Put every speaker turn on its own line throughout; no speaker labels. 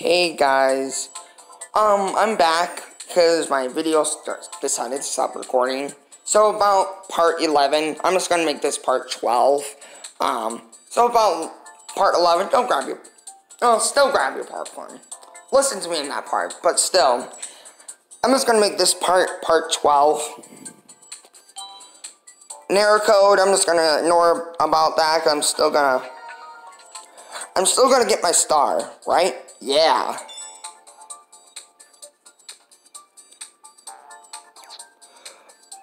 Hey guys, um, I'm back because my video decided to stop recording. So about part 11, I'm just gonna make this part 12. Um, so about part 11, don't grab your, oh, still grab your popcorn. Listen to me in that part, but still, I'm just gonna make this part part 12. Narrow code, I'm just gonna ignore about that. I'm still gonna, I'm still gonna get my star, right? Yeah.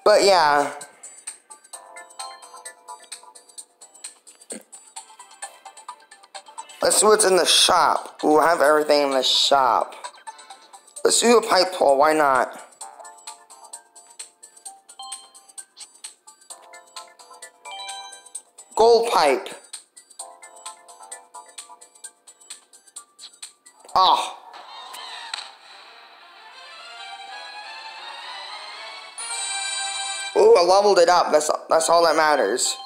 But yeah. Let's see what's in the shop. We'll have everything in the shop. Let's do a pipe pull, why not? Gold pipe. Oh. Ooh, I leveled it up. That's that's all that matters.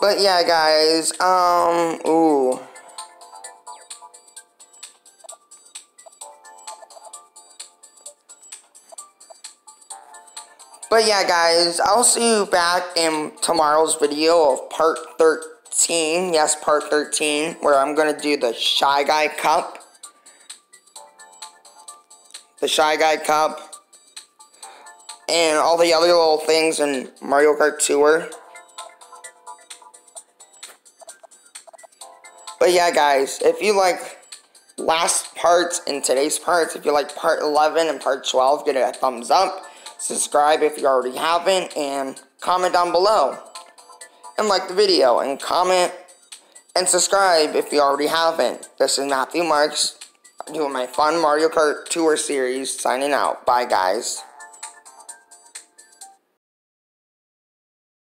But yeah, guys, um, ooh. But yeah, guys, I'll see you back in tomorrow's video of part 13. Yes, part 13, where I'm going to do the Shy Guy Cup. The Shy Guy Cup. And all the other little things in Mario Kart Tour. But yeah, guys, if you like last parts and today's parts, if you like part 11 and part 12, give it a thumbs up. Subscribe if you already haven't, and comment down below. And like the video, and comment, and subscribe if you already haven't. This is Matthew Marks, doing my fun Mario Kart Tour series, signing out. Bye, guys.